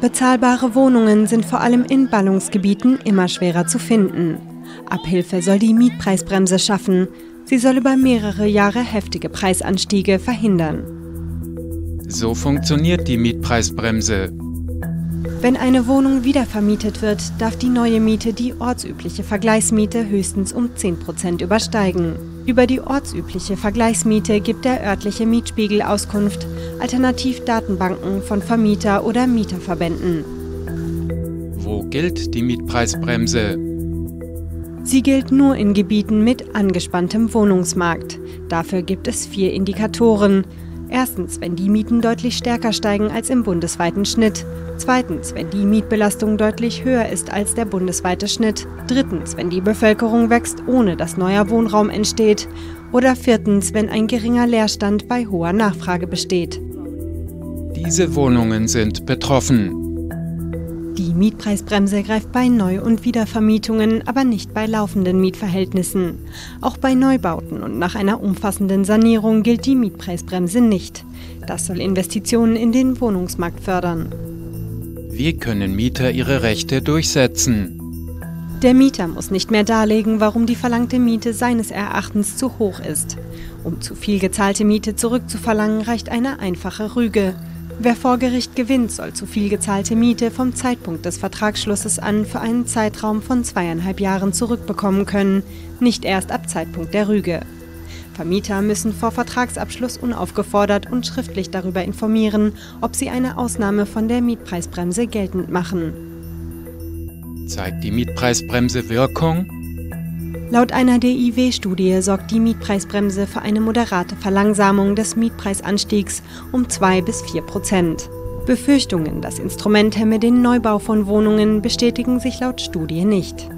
Bezahlbare Wohnungen sind vor allem in Ballungsgebieten immer schwerer zu finden. Abhilfe soll die Mietpreisbremse schaffen. Sie soll über mehrere Jahre heftige Preisanstiege verhindern. So funktioniert die Mietpreisbremse. Wenn eine Wohnung wiedervermietet wird, darf die neue Miete die ortsübliche Vergleichsmiete höchstens um 10% übersteigen. Über die ortsübliche Vergleichsmiete gibt der örtliche Mietspiegel Auskunft, alternativ Datenbanken von Vermieter- oder Mieterverbänden. Wo gilt die Mietpreisbremse? Sie gilt nur in Gebieten mit angespanntem Wohnungsmarkt. Dafür gibt es vier Indikatoren. Erstens, wenn die Mieten deutlich stärker steigen als im bundesweiten Schnitt. Zweitens, wenn die Mietbelastung deutlich höher ist als der bundesweite Schnitt. Drittens, wenn die Bevölkerung wächst, ohne dass neuer Wohnraum entsteht. Oder viertens, wenn ein geringer Leerstand bei hoher Nachfrage besteht. Diese Wohnungen sind betroffen. Die Mietpreisbremse greift bei Neu- und Wiedervermietungen, aber nicht bei laufenden Mietverhältnissen. Auch bei Neubauten und nach einer umfassenden Sanierung gilt die Mietpreisbremse nicht. Das soll Investitionen in den Wohnungsmarkt fördern. Wie können Mieter ihre Rechte durchsetzen? Der Mieter muss nicht mehr darlegen, warum die verlangte Miete seines Erachtens zu hoch ist. Um zu viel gezahlte Miete zurückzuverlangen, reicht eine einfache Rüge. Wer vor Gericht gewinnt, soll zu viel gezahlte Miete vom Zeitpunkt des Vertragsschlusses an für einen Zeitraum von zweieinhalb Jahren zurückbekommen können, nicht erst ab Zeitpunkt der Rüge. Vermieter müssen vor Vertragsabschluss unaufgefordert und schriftlich darüber informieren, ob sie eine Ausnahme von der Mietpreisbremse geltend machen. Zeigt die Mietpreisbremse Wirkung? Laut einer DIW-Studie sorgt die Mietpreisbremse für eine moderate Verlangsamung des Mietpreisanstiegs um 2 bis 4 Prozent. Befürchtungen, das Instrument hemme den Neubau von Wohnungen, bestätigen sich laut Studie nicht.